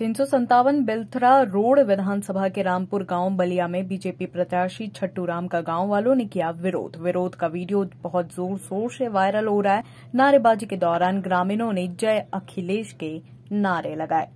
तीन सौ संतावन बेलथरा रोड विधानसभा के रामपुर गाँव बलिया में बीजेपी प्रत्याशी छट्टू राम का गाँव वालों ने किया विरोध। विरोध का वीडियो बहुत ज़ोर शोर से वायरल हो रहा है। नारेबाजी के दौरान ग्रामीणों ने जय अखिलेश के नारे लगाए।